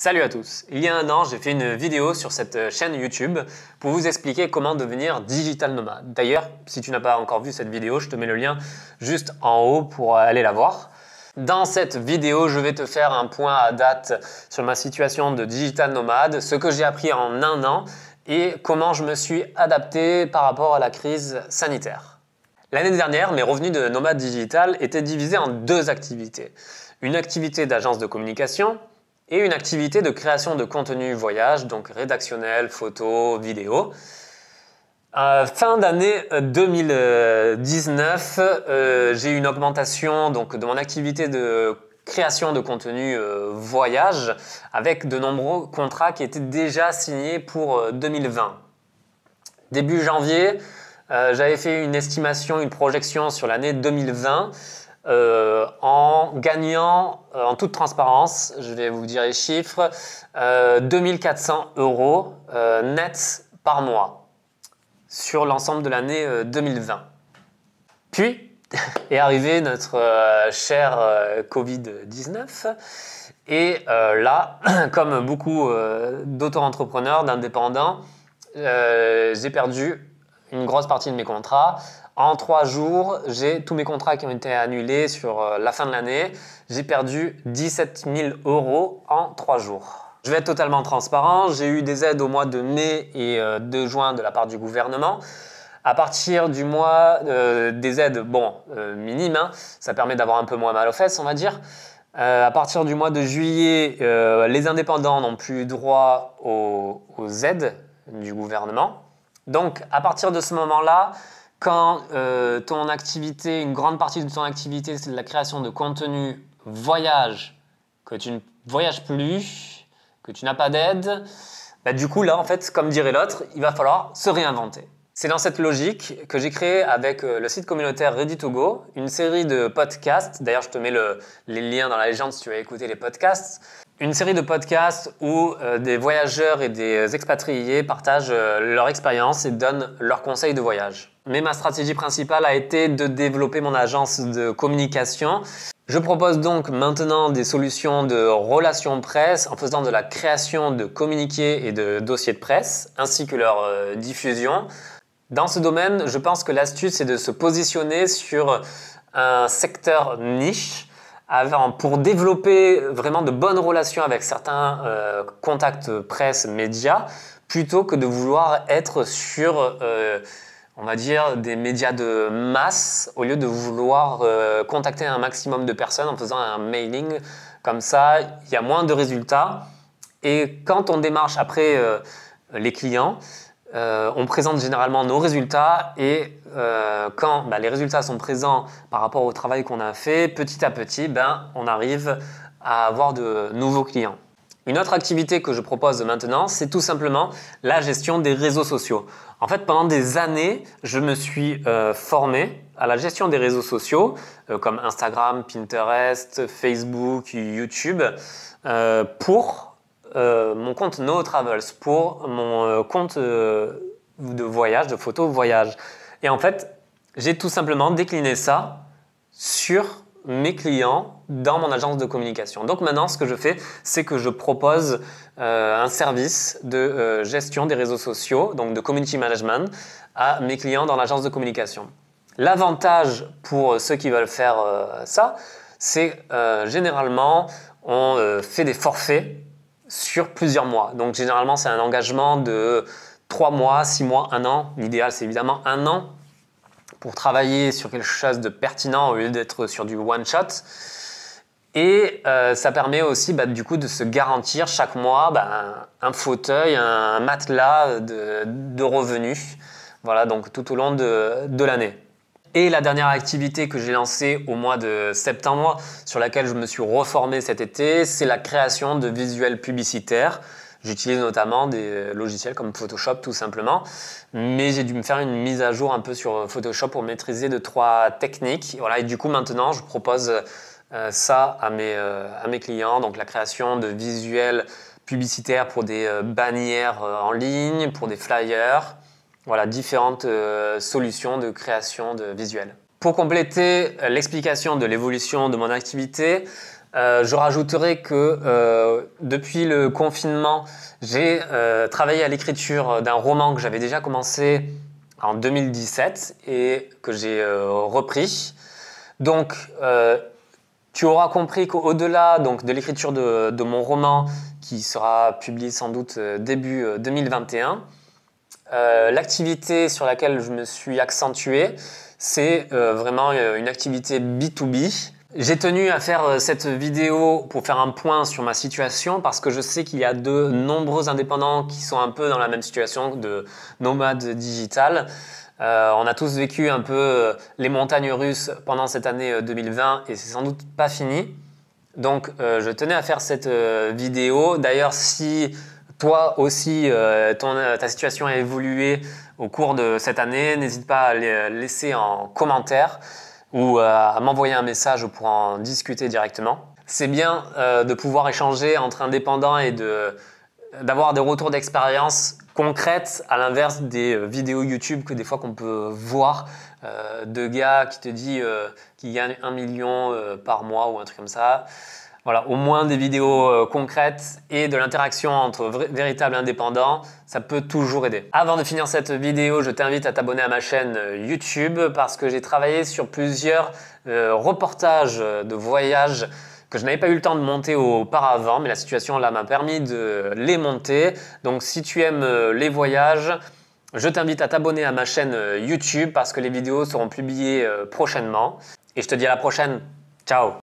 Salut à tous Il y a un an, j'ai fait une vidéo sur cette chaîne YouTube pour vous expliquer comment devenir digital nomade. D'ailleurs, si tu n'as pas encore vu cette vidéo, je te mets le lien juste en haut pour aller la voir. Dans cette vidéo, je vais te faire un point à date sur ma situation de digital nomade, ce que j'ai appris en un an et comment je me suis adapté par rapport à la crise sanitaire. L'année dernière, mes revenus de nomade digital étaient divisés en deux activités. Une activité d'agence de communication et une activité de création de contenu voyage, donc rédactionnel, photo, vidéo. fin d'année 2019, euh, euh, j'ai eu une augmentation donc, de mon activité de création de contenu euh, voyage avec de nombreux contrats qui étaient déjà signés pour 2020. Début janvier, j'avais fait une estimation, une projection sur l'année 2020 euh, en gagnant, euh, en toute transparence, je vais vous dire les chiffres, 2400 euh, euros net par mois sur l'ensemble de l'année 2020. Puis est arrivé notre cher Covid-19 et là, comme beaucoup d'auto-entrepreneurs, d'indépendants, j'ai perdu une grosse partie de mes contrats. En trois jours, j'ai tous mes contrats qui ont été annulés sur euh, la fin de l'année. J'ai perdu 17 000 euros en trois jours. Je vais être totalement transparent. J'ai eu des aides au mois de mai et euh, de juin de la part du gouvernement. À partir du mois euh, des aides, bon, minimes, hein, ça permet d'avoir un peu moins mal aux fesses, on va dire. à partir du mois de juillet, les indépendants n'ont plus droit aux aides du gouvernement. Donc, à partir de ce moment-là, quand euh, ton activité, une grande partie de ton activité, c'est de la création de contenu voyage, que tu ne voyages plus, que tu n'as pas d'aide, bah, du coup, là, en fait, comme dirait l'autre, il va falloir se réinventer. C'est dans cette logique que j'ai créé avec euh, le site communautaire Ready to Go une série de podcasts. D'ailleurs, je te mets les liens dans la légende si tu veux écouter les podcasts. Une série de podcasts où euh, des voyageurs et des expatriés partagent leur expérience et donnent leurs conseils de voyage mais ma stratégie principale a été de développer mon agence de communication. Je propose donc maintenant des solutions de relations presse en faisant de la création de communiqués et de dossiers de presse, ainsi que leur euh, diffusion. Dans ce domaine, je pense que l'astuce est de se positionner sur un secteur niche pour développer vraiment de bonnes relations avec certains euh, contacts presse médias, plutôt que de vouloir être sur... Euh, on va dire, des médias de masse au lieu de vouloir euh, contacter un maximum de personnes en faisant un mailing. Comme ça, il y a moins de résultats. Et quand on démarche après euh, les clients, euh, on présente généralement nos résultats et quand bah, les résultats sont présents par rapport au travail qu'on a fait, petit à petit, ben, on arrive à avoir de nouveaux clients. Une autre activité que je propose maintenant, c'est tout simplement la gestion des réseaux sociaux. En fait, pendant des années, je me suis euh, formé à la gestion des réseaux sociaux, euh, comme Instagram, Pinterest, Facebook, YouTube, euh, pour mon compte No Travels, pour mon compte de voyage, de photos voyage. Et en fait, j'ai tout simplement décliné ça sur mes clients dans mon agence de communication. Donc maintenant, ce que je fais, c'est que je propose euh, un service de euh, gestion des réseaux sociaux, donc de community management, à mes clients dans l'agence de communication. L'avantage pour ceux qui veulent faire euh, ça, c'est généralement on fait des forfaits sur plusieurs mois. Donc généralement, c'est un engagement de 3 mois, 6 mois, 1 an. L'idéal, c'est évidemment un an pour travailler sur quelque chose de pertinent au lieu d'être sur du one-shot. Et euh, ça permet aussi bah, du coup de se garantir chaque mois bah, un, fauteuil, un matelas de, revenus. Voilà, donc tout au long de, de l'année. Et la dernière activité que j'ai lancée au mois de septembre, sur laquelle je me suis reformé cet été, c'est la création de visuels publicitaires. J'utilise notamment des logiciels comme Photoshop tout simplement, mais j'ai dû me faire une mise à jour un peu sur Photoshop pour maîtriser deux trois techniques. Voilà, et du coup maintenant je propose euh, ça à mes, euh, à mes clients, donc la création de visuels publicitaires pour des euh, bannières en ligne, pour des flyers, voilà différentes solutions de création de visuels. Pour compléter l'explication de l'évolution de mon activité, Euh, je rajouterai que euh, depuis le confinement, j'ai euh, travaillé à l'écriture d'un roman que j'avais déjà commencé en 2017 et que j'ai repris. Donc, tu auras compris qu'au-delà de l'écriture de, de, mon roman, qui sera publié sans doute début 2021, l'activité sur laquelle je me suis accentué, c'est vraiment une activité B2B j'ai tenu à faire euh, cette vidéo pour faire un point sur ma situation parce que je sais qu'il y a de nombreux indépendants qui sont un peu dans la même situation de nomade digital. Euh, on a tous vécu un peu euh, les montagnes russes pendant cette année 2020 et c'est sans doute pas fini. Donc je tenais à faire cette vidéo. D'ailleurs, si toi aussi ta situation a évolué au cours de cette année, n'hésite pas à laisser en commentaire ou à m'envoyer un message pour en discuter directement. C'est bien euh, de pouvoir échanger entre indépendants et d'avoir des retours d'expérience concrètes à l'inverse des euh, vidéos YouTube que des fois qu'on peut voir euh, de gars qui te dit qu'il gagne un million par mois ou un truc comme ça. Voilà, au moins des vidéos euh, concrètes et de l'interaction entre véritables indépendants, ça peut toujours aider. Avant de finir cette vidéo, je t'invite à t'abonner à ma chaîne euh, YouTube parce que j'ai travaillé sur plusieurs euh, reportages de voyages que je n'avais pas eu le temps de monter auparavant, mais la situation là m'a permis de les monter. Donc si tu aimes les voyages, je t'invite à t'abonner à ma chaîne YouTube parce que les vidéos seront publiées prochainement. Et je te dis à la prochaine. Ciao